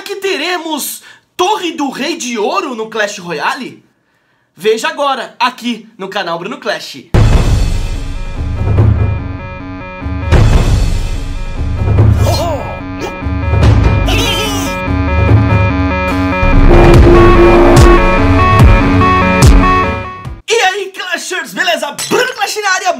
Será que teremos Torre do Rei de Ouro no Clash Royale? Veja agora, aqui no canal Bruno Clash.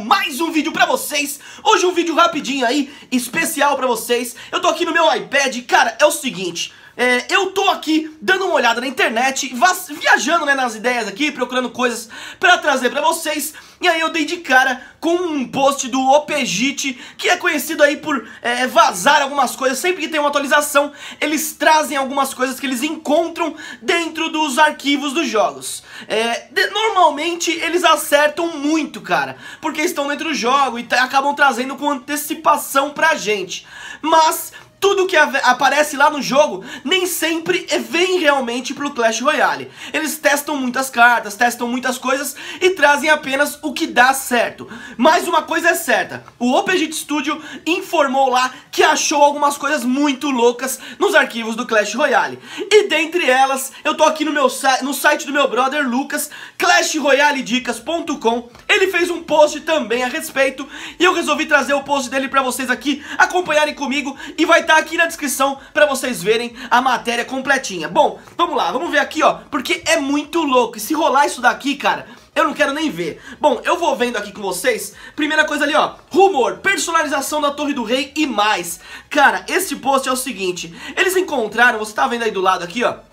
Mais um vídeo pra vocês Hoje um vídeo rapidinho aí, especial pra vocês Eu tô aqui no meu iPad, cara, é o seguinte é, eu tô aqui dando uma olhada na internet, viajando né, nas ideias aqui, procurando coisas pra trazer pra vocês. E aí eu dei de cara com um post do Opegite, que é conhecido aí por é, vazar algumas coisas. Sempre que tem uma atualização, eles trazem algumas coisas que eles encontram dentro dos arquivos dos jogos. É, de, Normalmente eles acertam muito, cara, porque estão dentro do jogo e acabam trazendo com antecipação pra gente. Mas tudo que aparece lá no jogo nem sempre vem realmente pro Clash Royale. Eles testam muitas cartas, testam muitas coisas e trazem apenas o que dá certo. Mas uma coisa é certa, o OpenGit Studio informou lá que achou algumas coisas muito loucas nos arquivos do Clash Royale. E dentre elas, eu tô aqui no, meu, no site do meu brother Lucas, clashroyaledicas.com. Ele fez um post também a respeito e eu resolvi trazer o post dele pra vocês aqui acompanharem comigo e vai tá aqui na descrição pra vocês verem a matéria completinha. Bom, vamos lá, vamos ver aqui, ó, porque é muito louco. E se rolar isso daqui, cara, eu não quero nem ver. Bom, eu vou vendo aqui com vocês. Primeira coisa ali, ó. Rumor, personalização da Torre do Rei e mais. Cara, esse post é o seguinte. Eles encontraram, você tá vendo aí do lado aqui, ó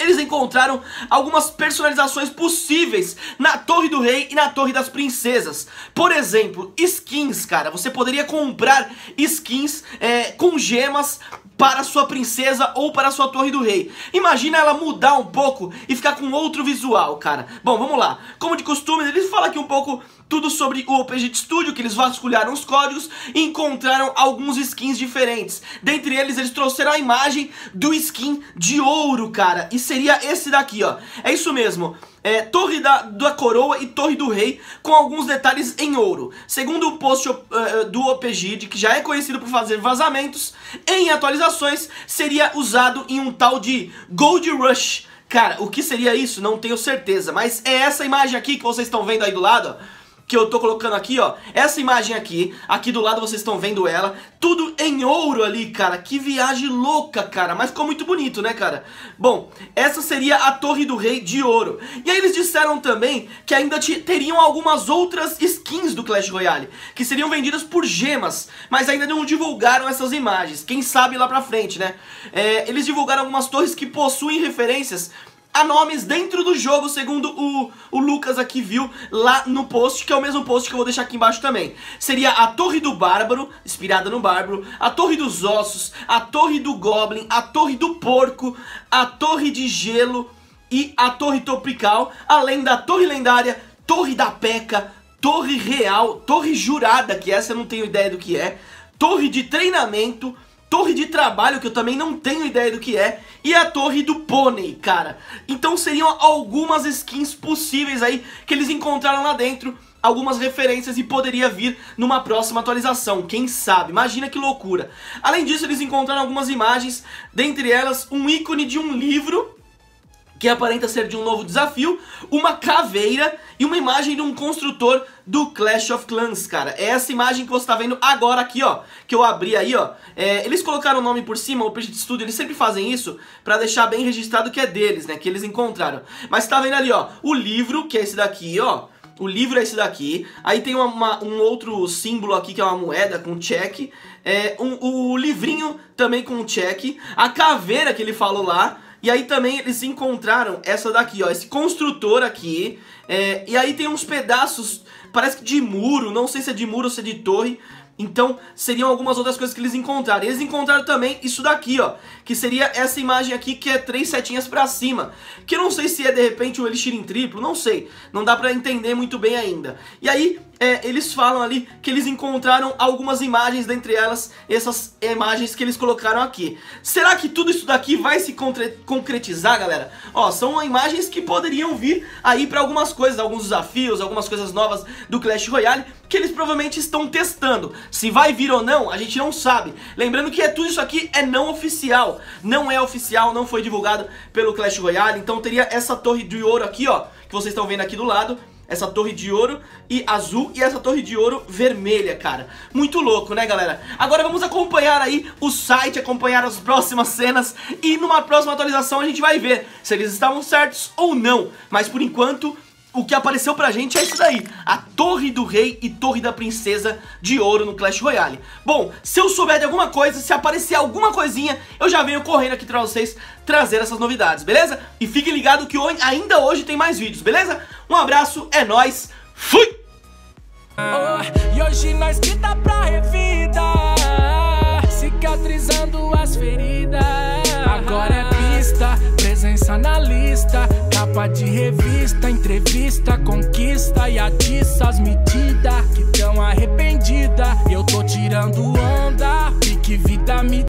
eles encontraram algumas personalizações possíveis na Torre do Rei e na Torre das Princesas. Por exemplo, skins, cara. Você poderia comprar skins é, com gemas para sua princesa ou para sua torre do rei. Imagina ela mudar um pouco e ficar com outro visual, cara. Bom, vamos lá. Como de costume, eles falam aqui um pouco tudo sobre o OpenGit Studio, que eles vasculharam os códigos e encontraram alguns skins diferentes. Dentre eles, eles trouxeram a imagem do skin de ouro, cara. E seria esse daqui, ó. É isso mesmo é, Torre da, da Coroa e Torre do Rei, com alguns detalhes em ouro. Segundo o post uh, do OPGID, que já é conhecido por fazer vazamentos, em atualizações seria usado em um tal de Gold Rush. Cara, o que seria isso? Não tenho certeza, mas é essa imagem aqui que vocês estão vendo aí do lado, ó que eu tô colocando aqui, ó, essa imagem aqui, aqui do lado vocês estão vendo ela, tudo em ouro ali, cara, que viagem louca, cara, mas ficou muito bonito, né, cara? Bom, essa seria a Torre do Rei de ouro, e aí eles disseram também que ainda teriam algumas outras skins do Clash Royale, que seriam vendidas por gemas, mas ainda não divulgaram essas imagens, quem sabe lá pra frente, né? É, eles divulgaram algumas torres que possuem referências a nomes dentro do jogo, segundo o, o Lucas aqui viu lá no post, que é o mesmo post que eu vou deixar aqui embaixo também. Seria a Torre do Bárbaro, inspirada no Bárbaro, a Torre dos Ossos, a Torre do Goblin, a Torre do Porco, a Torre de Gelo e a Torre Tropical, além da Torre Lendária, Torre da Peca, Torre Real, Torre Jurada, que essa eu não tenho ideia do que é, Torre de Treinamento, torre de trabalho, que eu também não tenho ideia do que é, e a torre do pônei, cara. Então seriam algumas skins possíveis aí que eles encontraram lá dentro, algumas referências e poderia vir numa próxima atualização, quem sabe, imagina que loucura. Além disso, eles encontraram algumas imagens, dentre elas um ícone de um livro que aparenta ser de um novo desafio, uma caveira e uma imagem de um construtor do Clash of Clans, cara. É essa imagem que você tá vendo agora aqui, ó, que eu abri aí, ó. É, eles colocaram o nome por cima, o Project Studio, eles sempre fazem isso pra deixar bem registrado que é deles, né, que eles encontraram. Mas tá vendo ali, ó, o livro, que é esse daqui, ó, o livro é esse daqui, aí tem uma, uma, um outro símbolo aqui que é uma moeda com check, é, um, o livrinho também com check, a caveira que ele falou lá, e aí também eles encontraram essa daqui, ó, esse construtor aqui. É, e aí tem uns pedaços, parece que de muro, não sei se é de muro ou se é de torre. Então, seriam algumas outras coisas que eles encontraram. Eles encontraram também isso daqui, ó. Que seria essa imagem aqui, que é três setinhas pra cima. Que eu não sei se é, de repente, um Elixir em triplo, não sei. Não dá pra entender muito bem ainda. E aí, é, eles falam ali que eles encontraram algumas imagens, dentre elas essas imagens que eles colocaram aqui. Será que tudo isso daqui vai se concretizar, galera? Ó, são imagens que poderiam vir aí para algumas coisas, alguns desafios, algumas coisas novas do Clash Royale, que eles provavelmente estão testando. Se vai vir ou não, a gente não sabe. Lembrando que é, tudo isso aqui é não oficial, não é oficial, não foi divulgado pelo Clash Royale, então teria essa torre de ouro aqui, ó, que vocês estão vendo aqui do lado, essa torre de ouro e azul e essa torre de ouro vermelha, cara. Muito louco, né, galera? Agora vamos acompanhar aí o site, acompanhar as próximas cenas e numa próxima atualização a gente vai ver se eles estavam certos ou não. Mas por enquanto o que apareceu pra gente é isso daí, a Torre do Rei e Torre da Princesa de Ouro no Clash Royale. Bom, se eu souber de alguma coisa, se aparecer alguma coisinha, eu já venho correndo aqui pra vocês trazer essas novidades, beleza? E fiquem ligados que hoje, ainda hoje tem mais vídeos, beleza? Um abraço, é nóis, fui! Oh, e hoje nós tá pra revida Cicatrizando as feridas Agora é pista, presença na lista Capa de revista, entrevista, conquista e atiça as medidas que tão arrependida. Eu tô tirando onda, pique vida me